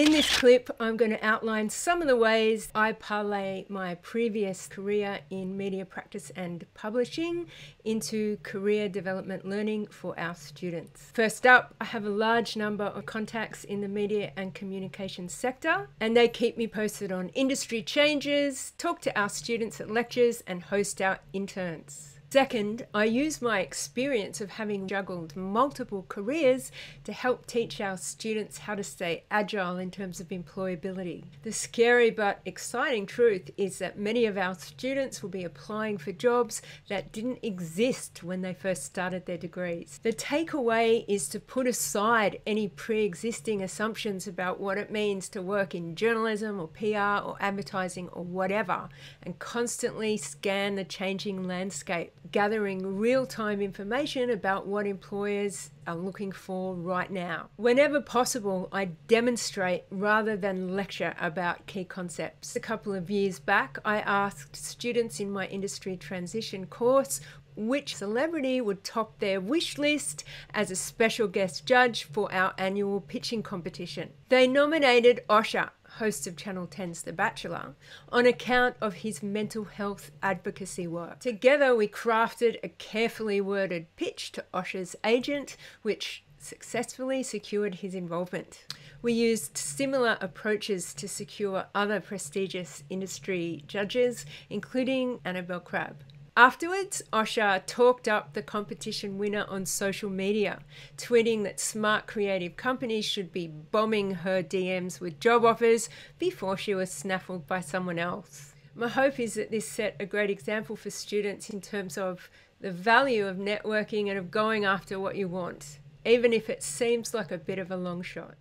In this clip, I'm going to outline some of the ways I parlay my previous career in media practice and publishing into career development learning for our students. First up, I have a large number of contacts in the media and communications sector, and they keep me posted on industry changes, talk to our students at lectures, and host our interns. Second, I use my experience of having juggled multiple careers to help teach our students how to stay agile in terms of employability. The scary but exciting truth is that many of our students will be applying for jobs that didn't exist when they first started their degrees. The takeaway is to put aside any pre existing assumptions about what it means to work in journalism or PR or advertising or whatever and constantly scan the changing landscape gathering real time information about what employers are looking for right now. Whenever possible, I demonstrate rather than lecture about key concepts. A couple of years back, I asked students in my industry transition course which celebrity would top their wish list as a special guest judge for our annual pitching competition. They nominated Osher, host of Channel 10's The Bachelor, on account of his mental health advocacy work. Together, we crafted a carefully worded pitch to Osher's agent, which successfully secured his involvement. We used similar approaches to secure other prestigious industry judges, including Annabelle Crabb. Afterwards, Osher talked up the competition winner on social media, tweeting that smart creative companies should be bombing her DMs with job offers before she was snaffled by someone else. My hope is that this set a great example for students in terms of the value of networking and of going after what you want, even if it seems like a bit of a long shot.